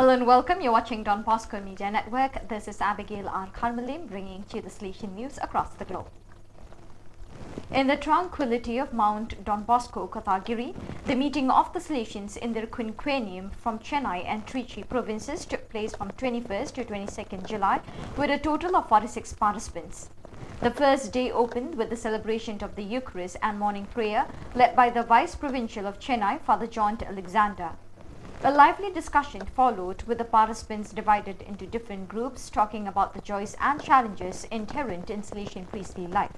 Hello and welcome. You're watching Don Bosco Media Network. This is Abigail R. Karmalim bringing to you the Salesian news across the globe. In the tranquility of Mount Don Bosco, Kotagiri, the meeting of the Salesians in their quinquennium from Chennai and Trichy provinces took place from 21st to 22nd July with a total of 46 participants. The first day opened with the celebration of the Eucharist and morning prayer led by the Vice Provincial of Chennai, Father John Alexander. A lively discussion followed with the participants divided into different groups talking about the joys and challenges inherent in Salesian priestly life.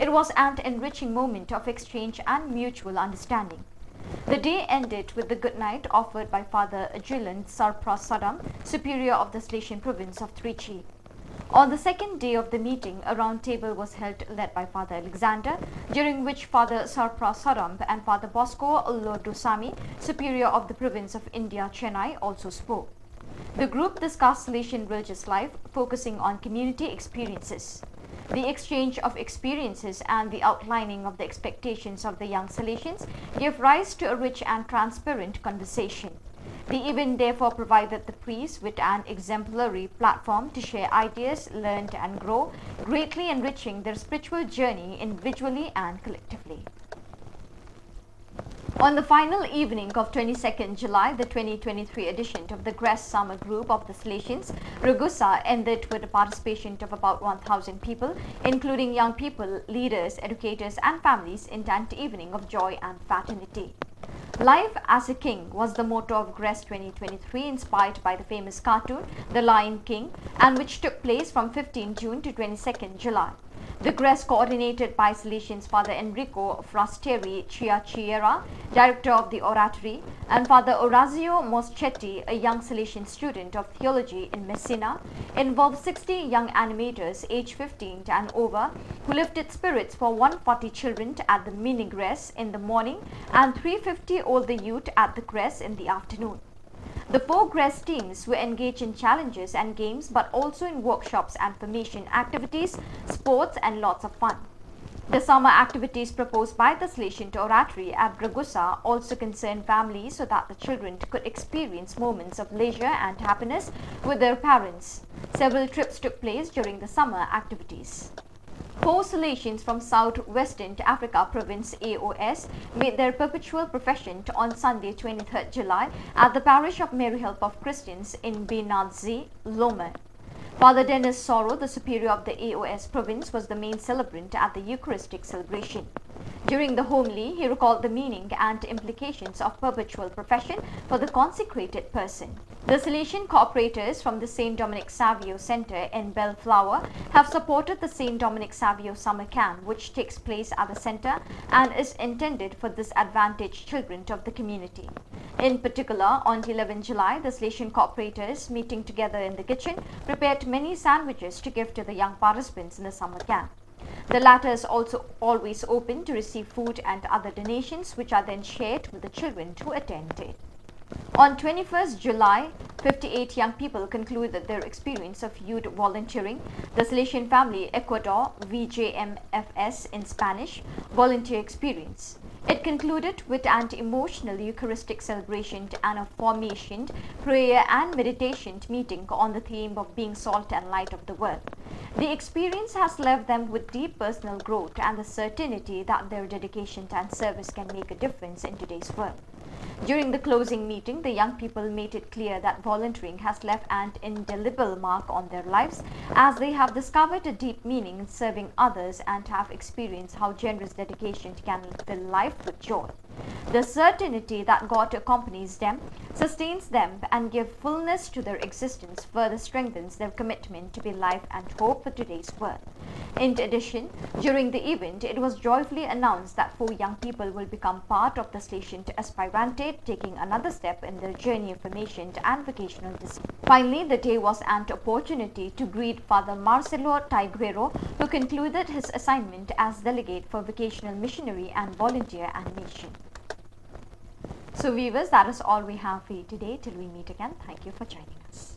It was an enriching moment of exchange and mutual understanding. The day ended with the good night offered by Father Agilan Sarprasadam, Superior of the Salesian province of Trichy. On the second day of the meeting, a round table was held led by Father Alexander, during which Father Sarpra Saramp and Father Bosco Lourdusamy, Superior of the Province of India, Chennai, also spoke. The group discussed Salesian religious life, focusing on community experiences. The exchange of experiences and the outlining of the expectations of the young Salesians gave rise to a rich and transparent conversation. The event therefore provided the priests with an exemplary platform to share ideas, learn and grow, greatly enriching their spiritual journey individually and collectively. On the final evening of 22nd July, the 2023 edition of the Grass Summer Group of the Salesians, Ragusa ended with a participation of about 1,000 people, including young people, leaders, educators and families in an evening of joy and fraternity. Life as a King was the motto of GRES 2023 inspired by the famous cartoon The Lion King and which took place from 15 June to 22nd July. The GRES coordinated by Salesians Father Enrico Frasteri Chiachiera, Director of the Oratory, and Father Orazio Moschetti, a young Salesian student of theology in Messina, involved 60 young animators aged 15 and over who lifted spirits for 140 children at the mini GRES in the morning and 350 older youth at the GRES in the afternoon. The GRES teams were engaged in challenges and games but also in workshops and formation activities, sports and lots of fun. The summer activities proposed by the Salesian Oratory at Ragusa also concerned families so that the children could experience moments of leisure and happiness with their parents. Several trips took place during the summer activities. Salesians from Southwestern Africa Province AOS made their perpetual profession on Sunday 23rd July at the parish of Mary Help of Christians in Benazzi, Lome. Father Dennis Sorrow, the superior of the AOS province, was the main celebrant at the Eucharistic celebration. During the homily, he recalled the meaning and implications of perpetual profession for the consecrated person. The Salesian cooperators from the St. Dominic Savio Center in Bellflower have supported the St. Dominic Savio Summer Camp, which takes place at the center and is intended for disadvantaged children of the community. In particular, on 11 July, the Salesian cooperators, meeting together in the kitchen, prepared many sandwiches to give to the young participants in the summer camp. The latter is also always open to receive food and other donations which are then shared with the children who attend it. On 21st July, 58 young people concluded their experience of youth volunteering. The Salesian Family Ecuador VJMFS in Spanish volunteer experience. It concluded with an emotional Eucharistic celebration and a formation, prayer and meditation meeting on the theme of being salt and light of the world. The experience has left them with deep personal growth and the certainty that their dedication and service can make a difference in today's world. During the closing meeting, the young people made it clear that volunteering has left an indelible mark on their lives as they have discovered a deep meaning in serving others and have experienced how generous dedication can fill life with joy. The certainty that God accompanies them, sustains them and gives fullness to their existence further strengthens their commitment to be life and hope for today's world. In addition, during the event, it was joyfully announced that four young people will become part of the station to Aspirante, taking another step in their journey of formation and vocational discipline. Finally, the day was an opportunity to greet Father Marcelo Tiguero, who concluded his assignment as delegate for vocational missionary and volunteer animation. So viewers, that is all we have for you today. Till we meet again, thank you for joining us.